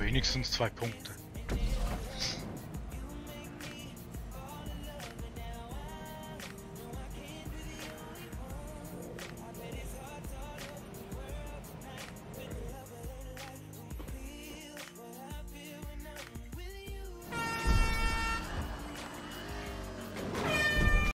wenigstens zwei Punkte.